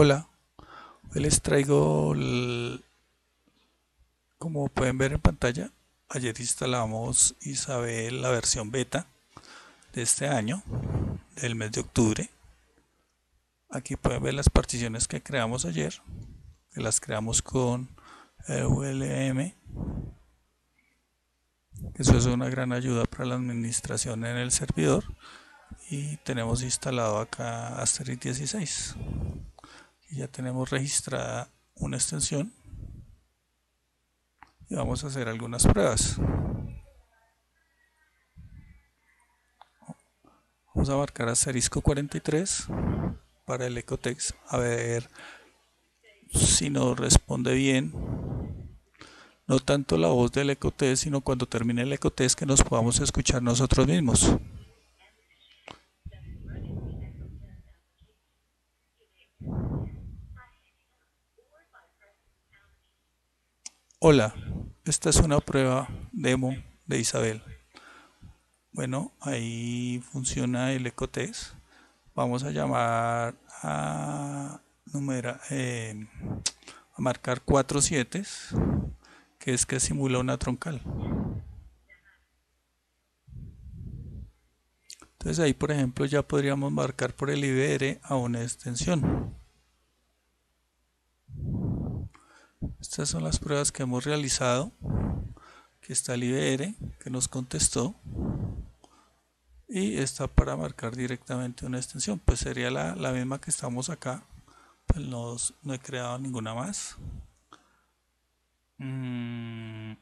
Hola, hoy les traigo, como pueden ver en pantalla, ayer instalamos Isabel la versión beta de este año, del mes de octubre. Aquí pueden ver las particiones que creamos ayer, que las creamos con el ULM. Eso es una gran ayuda para la administración en el servidor y tenemos instalado acá Asterix 16 ya tenemos registrada una extensión y vamos a hacer algunas pruebas. Vamos a marcar asterisco 43 para el ecotext a ver si nos responde bien. No tanto la voz del ecotest sino cuando termine el ecotest que nos podamos escuchar nosotros mismos Hola, esta es una prueba demo de Isabel. Bueno, ahí funciona el ecotest. Vamos a llamar a, numera, eh, a marcar cuatro siete, que es que simula una troncal. Entonces ahí, por ejemplo, ya podríamos marcar por el IBR a una extensión. Estas son las pruebas que hemos realizado. Aquí está el IBR que nos contestó. Y está para marcar directamente una extensión. Pues sería la, misma que estamos acá. Pues no, he creado ninguna más. Mm,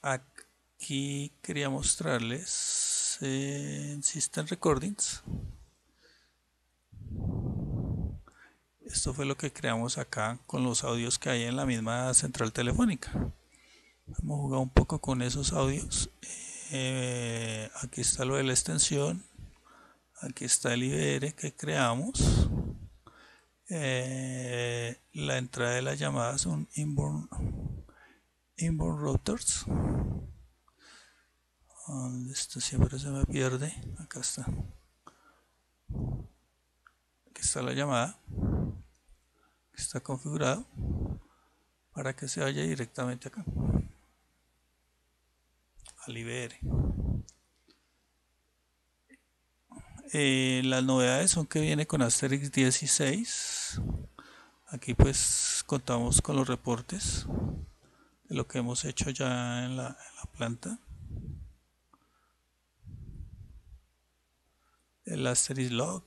aquí quería mostrarles en System Recordings. Esto fue lo que creamos acá con los audios que hay en la misma central telefónica. Hemos jugado un poco con esos audios. Eh, aquí está lo de la extensión. Aquí está el IBR que creamos. Eh, la entrada de la llamada son inbound, inbound routers. Esto siempre se me pierde. Acá está. Aquí está la llamada está configurado para que se vaya directamente acá al IBR. Eh, las novedades son que viene con Asterix 16. Aquí pues contamos con los reportes de lo que hemos hecho ya en la, en la planta. El Asterix Log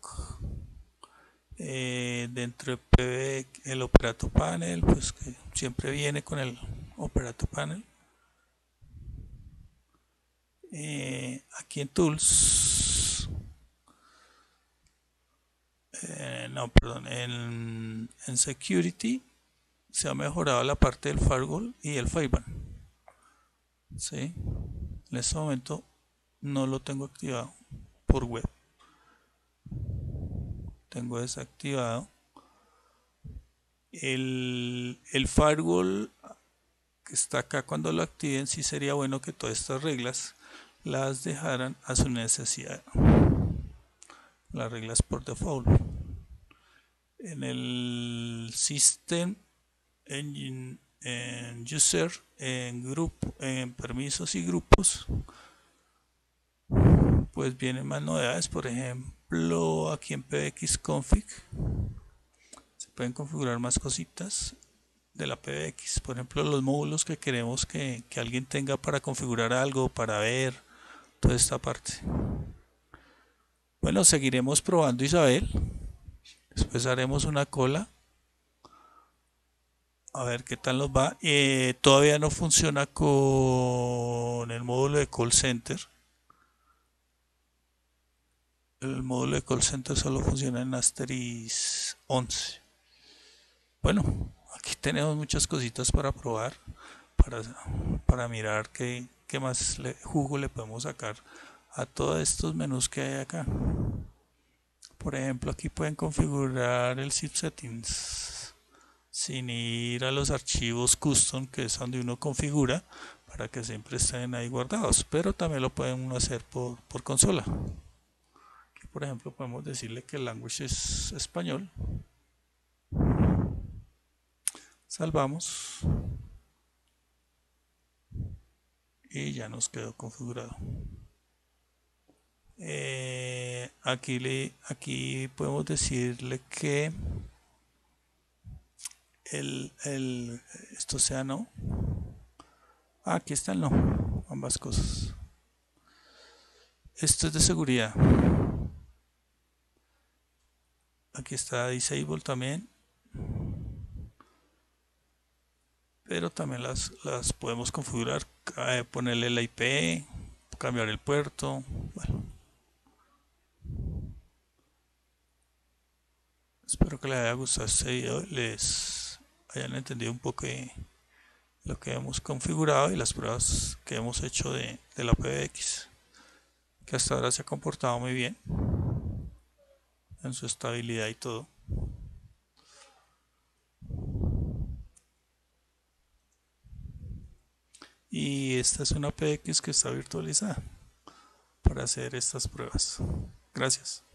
eh, dentro de PV el operato panel pues que siempre viene con el operato panel eh, aquí en tools eh, no perdón en, en, security se ha mejorado la parte del firewall y el FireBan ¿sí? en este momento no lo tengo activado por web tengo desactivado. El, el firewall que está acá cuando lo activen sí sería bueno que todas estas reglas las dejaran a su necesidad. Las reglas por default. En el system engine en user en grupo en permisos y grupos pues vienen más novedades por ejemplo aquí en PBX config se pueden configurar más cositas de la PBX por ejemplo los módulos que queremos que, que alguien tenga para configurar algo para ver toda esta parte. Bueno seguiremos probando Isabel. Después haremos una cola. A ver qué tal nos va. Eh, todavía no funciona con el módulo de call center el módulo de call center solo funciona en Asterix 11. Bueno, aquí tenemos muchas cositas para probar, para, para mirar qué, qué más jugo le podemos sacar a todos estos menús que hay acá. Por ejemplo, aquí pueden configurar el zip settings sin ir a los archivos custom, que es donde uno configura, para que siempre estén ahí guardados. Pero también lo pueden hacer por, por consola por ejemplo, podemos decirle que el language es español. salvamos. Y ya nos quedó configurado. Eh, aquí le aquí podemos decirle que el, el esto sea no. Ah, aquí está el no ambas cosas. Esto es de seguridad aquí está disable también. Pero también las, las podemos configurar eh, ponerle la IP cambiar el puerto espero que les haya gustado este video les hayan entendido un poco lo que hemos configurado y las pruebas que hemos hecho de, de la PBX que hasta ahora se ha comportado muy bien en su estabilidad y todo. Y esta es una PX que está virtualizada para hacer estas pruebas. Gracias.